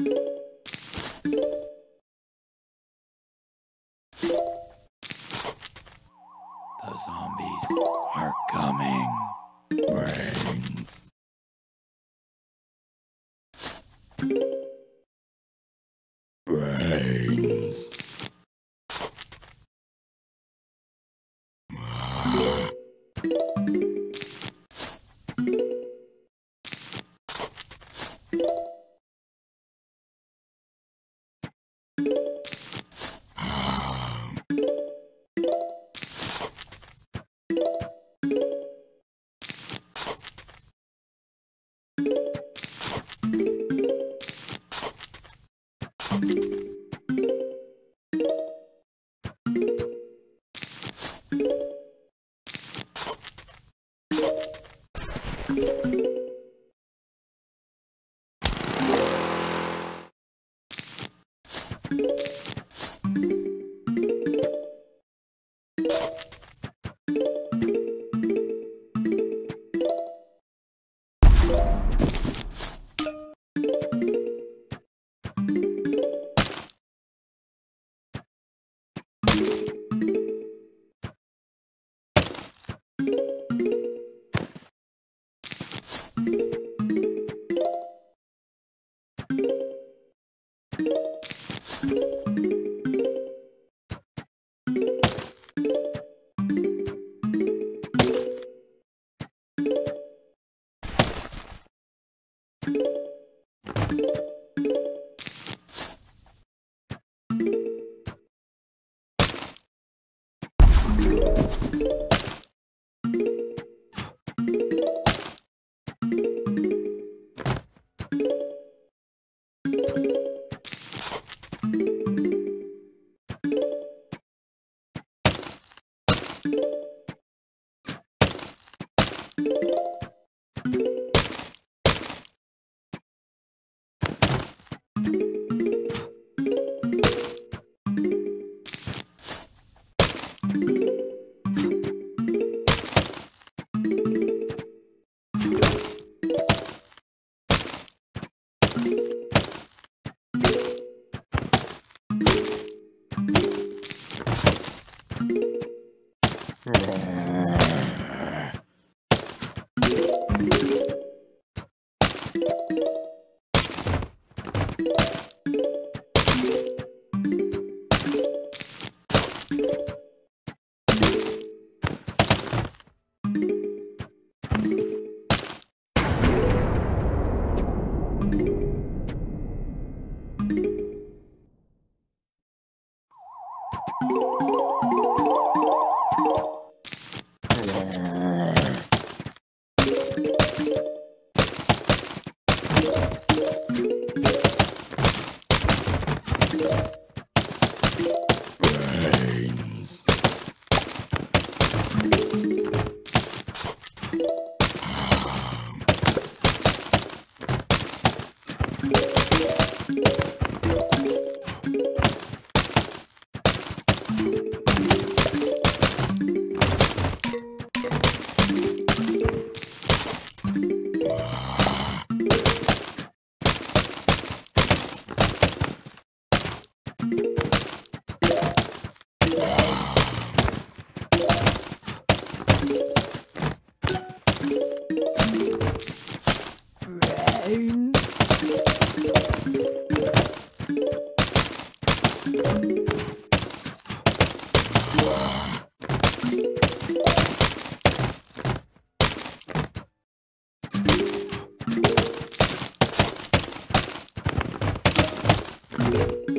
The zombies are coming. Brains. Brains. Thank you. Brain. Brains.